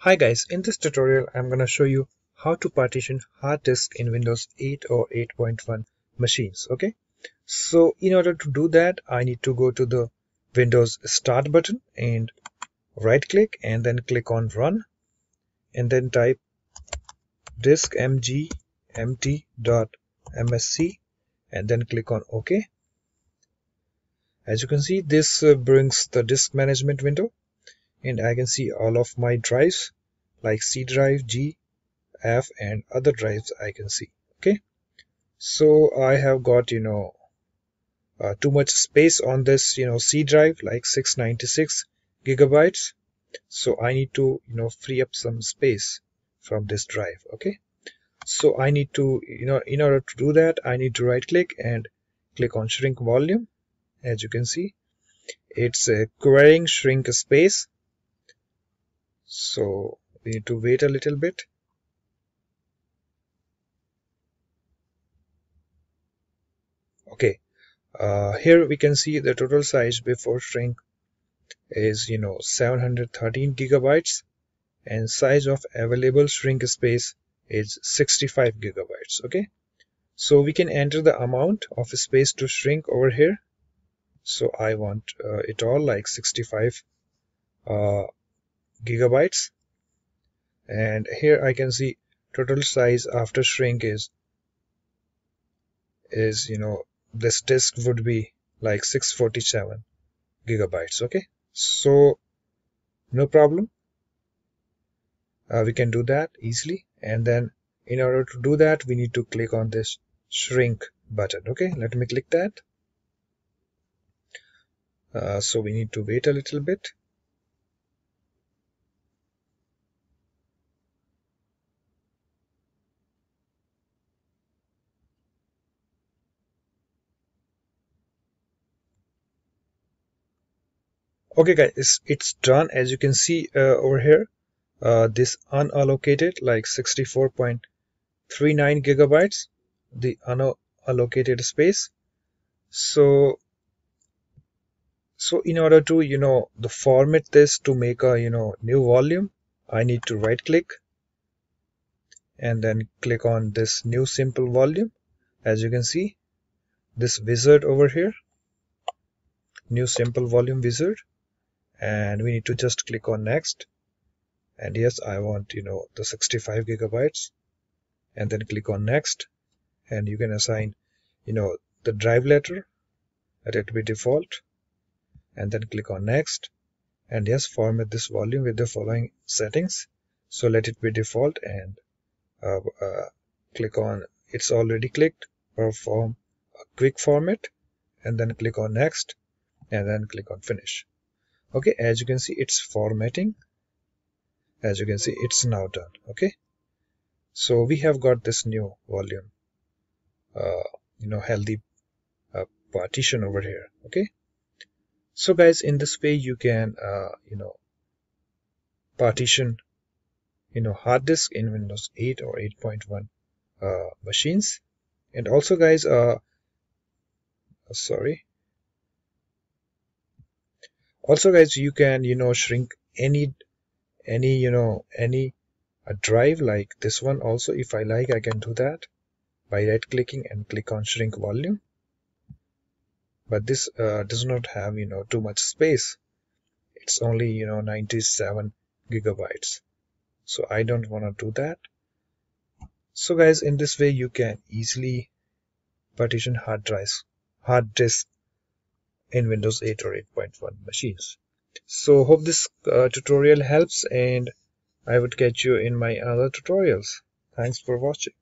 Hi guys, in this tutorial I'm going to show you how to partition hard disk in Windows 8 or 8.1 machines. Okay, so in order to do that I need to go to the Windows Start button and right click and then click on Run and then type diskmgmt.msc and then click on OK. As you can see this uh, brings the disk management window and I can see all of my drives like C drive, G, F and other drives I can see okay? So I have got you know uh, too much space on this you know C drive like 696 gigabytes. So I need to you know free up some space from this drive okay? So I need to you know in order to do that I need to right click and click on shrink volume. As you can see it's querying shrink space so we need to wait a little bit. Okay uh, here we can see the total size before shrink is you know 713 gigabytes and size of available shrink space is 65 gigabytes okay? So we can enter the amount of space to shrink over here. So I want uh, it all like 65 uh, gigabytes. And here I can see total size after shrink is is you know this disk would be like 647 gigabytes okay? So no problem. Uh, we can do that easily. And then in order to do that we need to click on this shrink button okay? Let me click that. Uh, so we need to wait a little bit okay guys it's, it's done. As you can see uh, over here uh, this unallocated like 64.39 gigabytes the unallocated space. So so in order to you know the format this to make a you know new volume I need to right click and then click on this new simple volume. As you can see this wizard over here new simple volume wizard and we need to just click on next. And yes I want you know the 65 gigabytes. And then click on next. And you can assign you know the drive letter. Let it be default. And then click on next. And yes format this volume with the following settings. So let it be default and uh, uh, click on it's already clicked. Perform a quick format. And then click on next. And then click on finish okay as you can see it's formatting. As you can see it's now done. Okay. So we have got this new volume uh, you know healthy uh, partition over here. Okay. So guys in this way you can uh, you know partition you know hard disk in Windows 8 or 8.1 uh, machines. And also guys uh sorry also guys you can you know shrink any any you know any a drive like this one. Also if I like I can do that by right clicking and click on shrink volume. But this uh, does not have you know too much space. It's only you know 97 gigabytes. So I don't want to do that. So guys in this way you can easily partition hard drives hard disk in Windows 8 or 8.1 machines. So hope this uh, tutorial helps and I would catch you in my other tutorials. Thanks for watching.